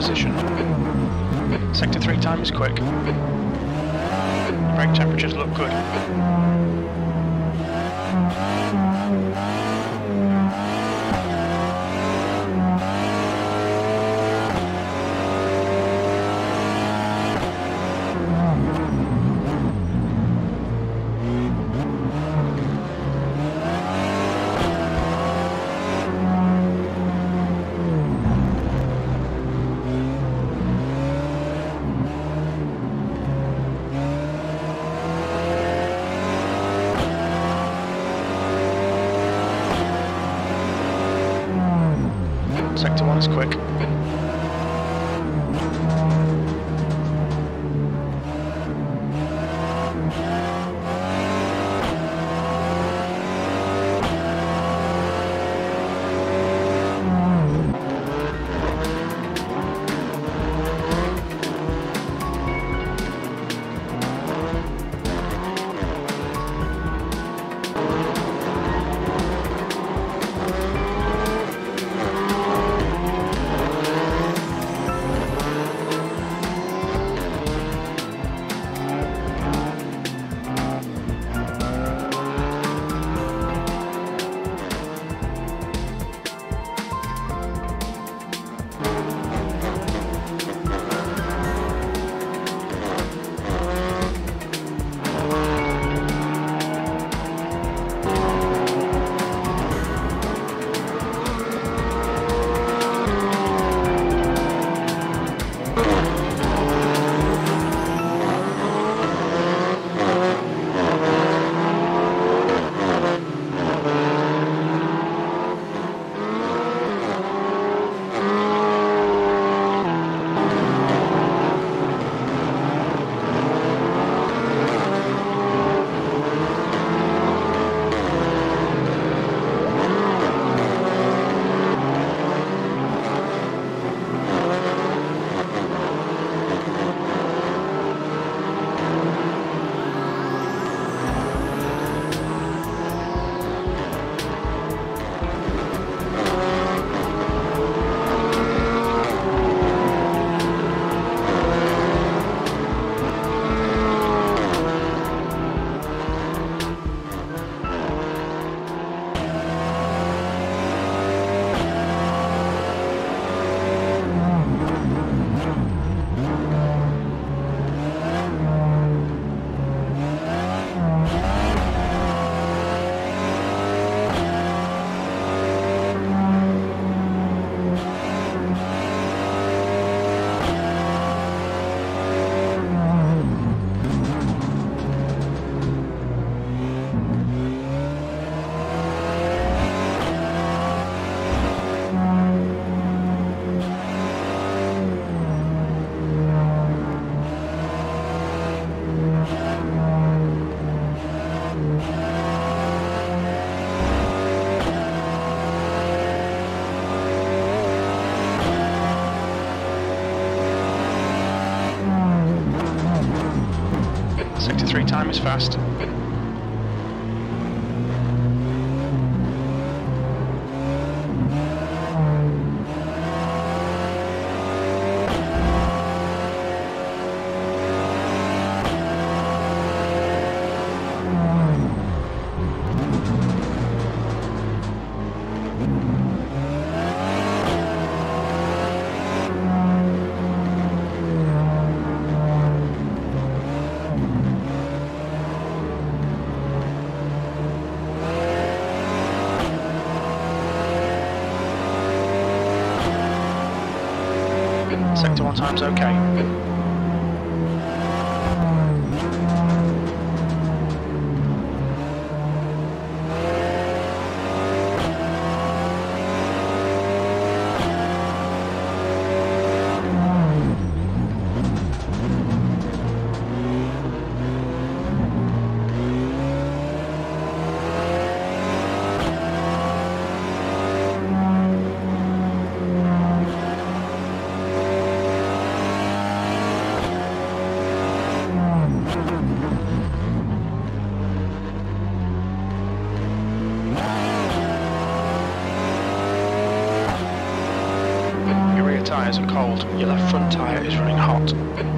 position. Sector 3 time is quick. Brake temperatures look good. Sector 1 is quick. Sector 3 time is fast. Cold. Your left front tyre is running hot.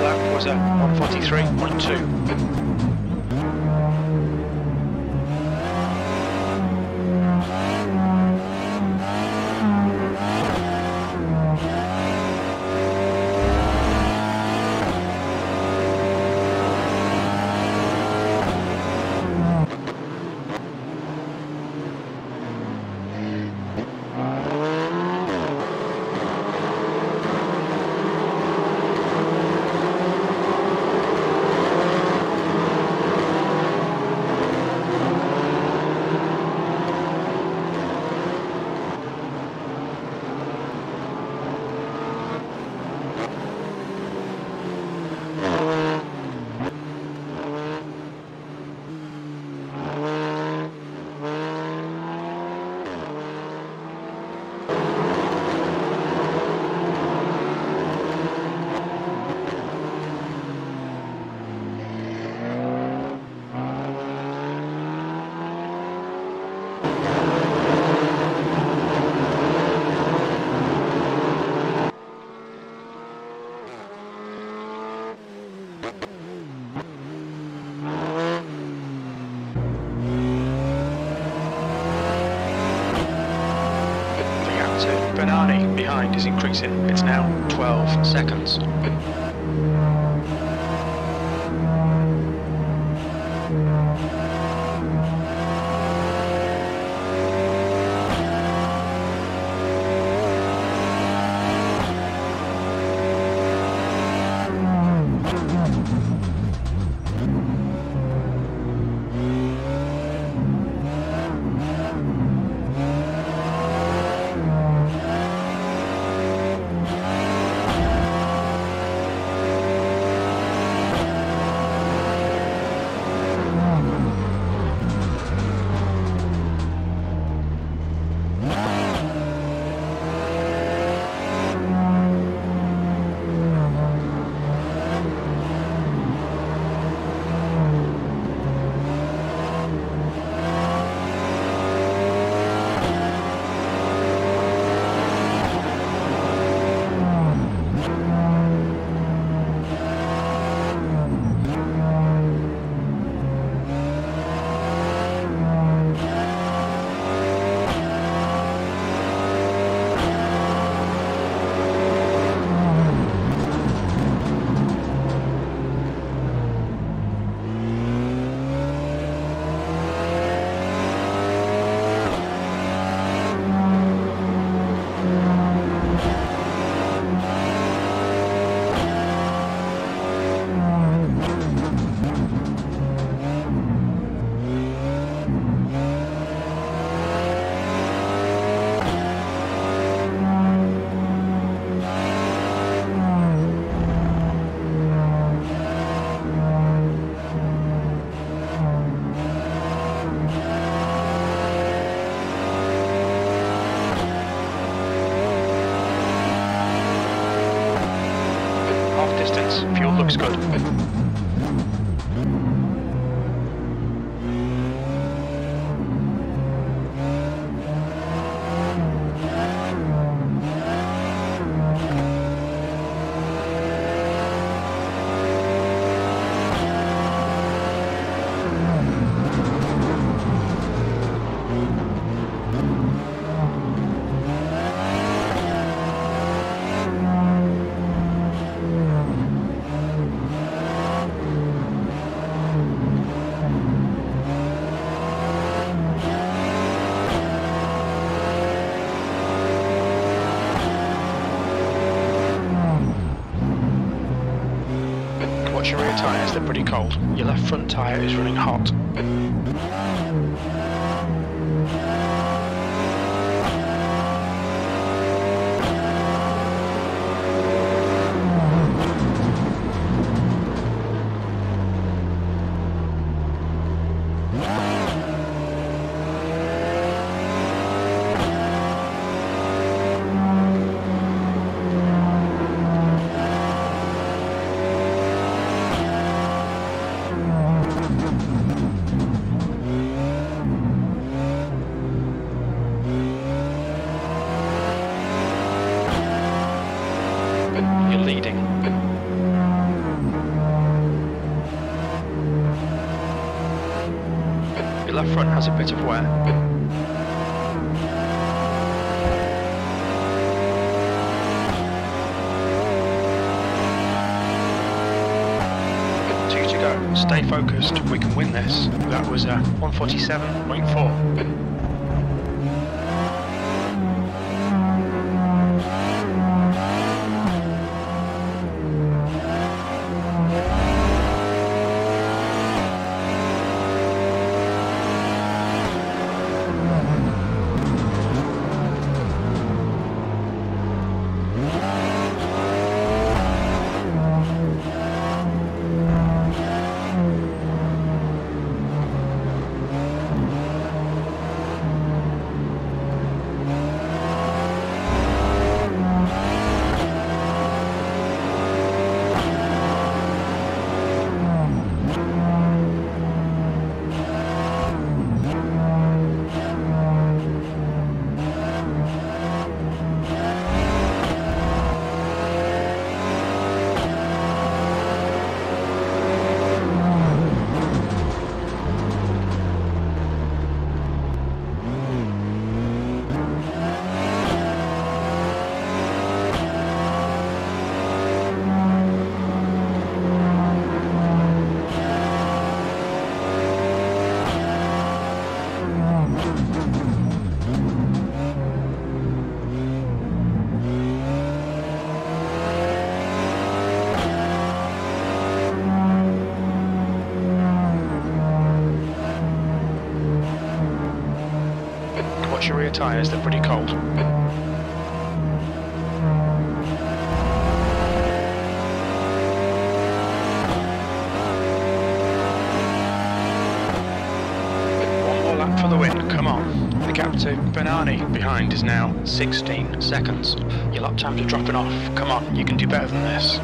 Lap was at 143.2. Granani behind is increasing. It's now 12 seconds. Looks good. Pretty cold. Your left front tyre is running hot. Left front has a bit of wear. Two to go. Stay focused. We can win this. That was uh, a 147.4. clear tyres, they're pretty cold. One more lap for the win, come on. The gap to Bernani behind is now 16 seconds. Your lap times are dropping off. Come on, you can do better than this.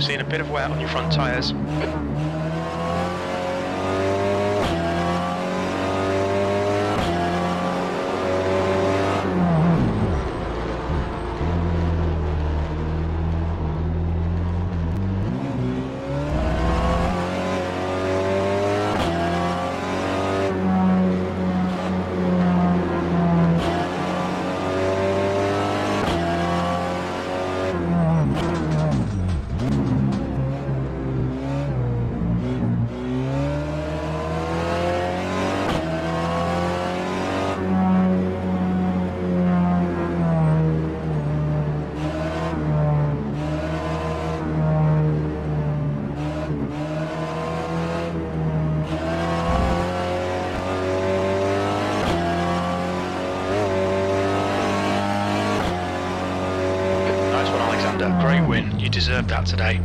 We're seeing a bit of wear on your front tyres. Deserved that today.